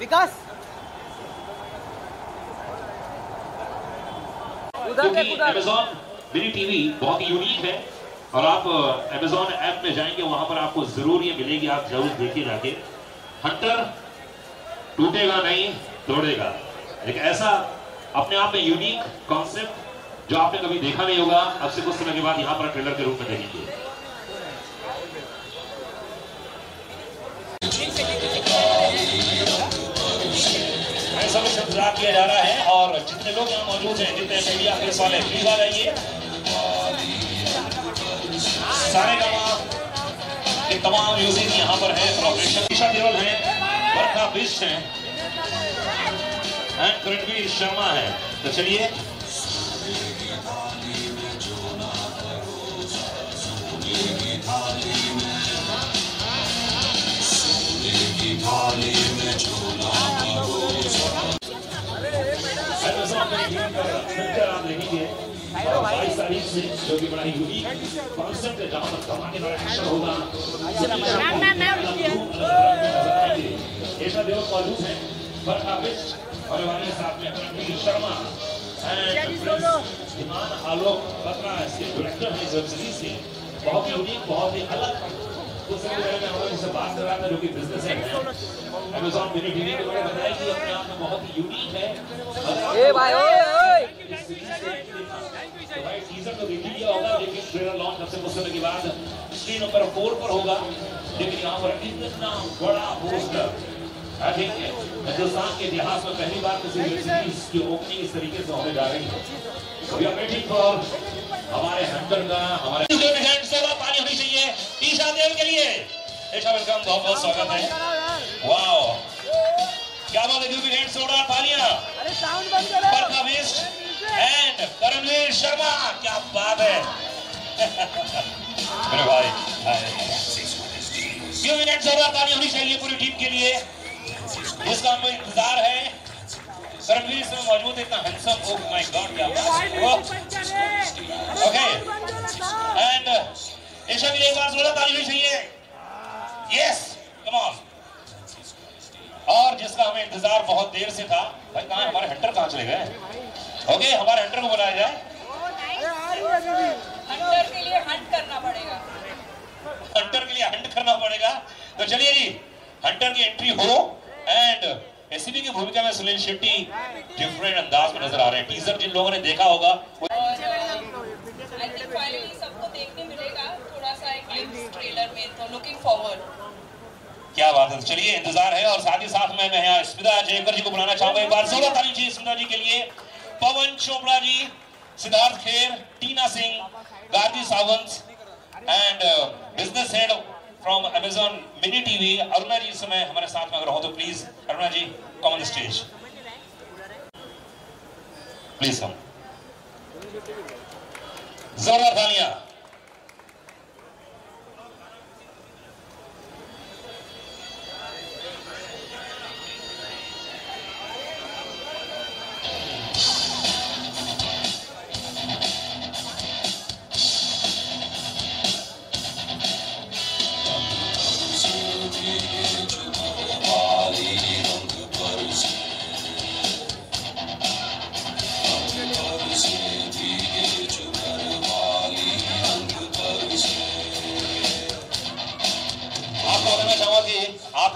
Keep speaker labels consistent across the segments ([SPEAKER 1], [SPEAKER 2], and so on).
[SPEAKER 1] विकास।
[SPEAKER 2] Amazon mini TV बहुत ही unique है और आप Amazon ऐप में जाएँगे वहाँ पर आपको ज़रूर ये मिलेगी आप ज़रूर देखिए जाके। हंटर टूटेगा नहीं तोड़ेगा एक ऐसा अपने आप में यूनिक कॉन्सेप्ट जो आपने कभी देखा नहीं होगा। अब से कुछ समय के बाद यहाँ पर ट्रेलर के रूप में देखेंगे। कुछ किया जा रहा है और जितने लोग यहाँ मौजूद हैं, जितने मीडिया प्रेस वाले प्लीज़ आ जाइए सारे के तमाम म्यूज़िक यहाँ पर है प्रोफेशनल ईशा देवल है बरखा बिस्ट है एंड शर्मा है। तो चलिए से जो कि बड़ा यूनिक कॉन्सेप्ट है जहाँ पर धमाकेदार एक्शन होगा ऐसा देव मौजूद है बरखा बिस्ट और हमारे साथ में करणवीर शर्मा ईमान आलोक बत्रा इसके डायरेक्टर हैं वेब सीरीज़ के बहुत ही यूनिक बहुत ही अलग उस समय पहले मैं हमारे से बात कर रहा था जो कि बिज़नेस है अमेजॉन मिनी टीवी के बारे में बताया कि अपने आप में बहुत ही यूनिक है
[SPEAKER 1] ए भाई, ओए ओए।
[SPEAKER 2] टीजर तो देख ही होगा लेकिन ट्रेलर लॉन्च सबसे कुछ समय के बाद स्क्रीन नंबर फोर पर होगा लेकिन यहाँ पर इतना बड़ा पोस्टर हिंदुस्तान के इतिहास में पहली बार किसी वेब सीरीज़ की ओपनिंग इस तरीके से होने जा रही है। वी आर वेटिंग फॉर हमारे हंटर का हमारे सोलह पानी होनी चाहिए। ईशा देव के लिए। ईशा वेलकम बहुत बहुत स्वागत है। वाओ क्या बात है ड्यूबी हैंड सोडा तालियाँ शर्मा क्या बात है? मेरे भाई क्यों मिनट ज़रूरत ताली होनी चाहिए पूरी टीम के लिए। जिसका हमें इंतज़ार है? करणवीर से मौजूद इतना हैंडसम ओह माय गॉड क्या बात ओके एंड के लिए एक बार जोरदार ताली होनी चाहिए। यस कम ऑन और जिसका हमें इंतज़ार बहुत देर से था भाई कहाँ है? हमारे हंटर कहाँ चले गए? ओके हमारे हंटर को बुलाया जाए।
[SPEAKER 3] हंटर के लिए हंट करना पड़ेगा।
[SPEAKER 2] हंटर के लिए हंट करना पड़ेगा। तो चलिए जी हंटर की एंट्री हो एंड एसीबी की भूमिका में सुनील शेट्टी डिफरेंट अंदाज में नज़र आ रहे हैं। टीजर जिन लोगों ने देखा होगा
[SPEAKER 3] और आई थिंक फाइनली सबको देखने मिलेगा। थोड़ा सा एक ट्रेलर में तो लुकिंग फॉरवर्ड
[SPEAKER 2] क्या बात है। तो चलिए इंतज़ार है और साथ ही साथ में मैं यहाँ स्मिता जयकर जी को बुलाना चाहूँगा एक बार। जोरदार ताली जी स्मिता जी के लिए। Pawan Chopra ji Siddharth Kher, Tina Singh Gandhi Sawant and business head from Amazon mini TV Aruna ji इस समय हमारे साथ में अगर हो तो please Aruna ji come on stage please come जोरदार तालियाँ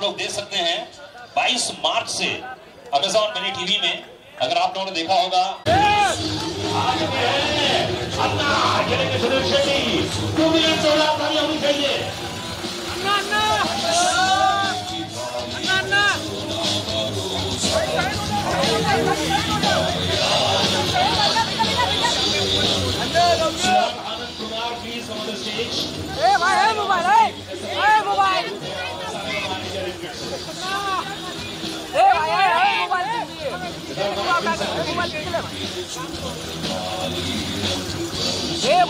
[SPEAKER 2] लोग देख सकते हैं 22 मार्च से अमेजॉन मिनी टीवी में, अगर आप लोगों ने देखा होगा। आज भी अन्ना ये लेके Suniel Shetty two million dollar ताली होनी चाहिए Anand Kumar
[SPEAKER 1] mobile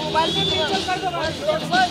[SPEAKER 1] mobile mobile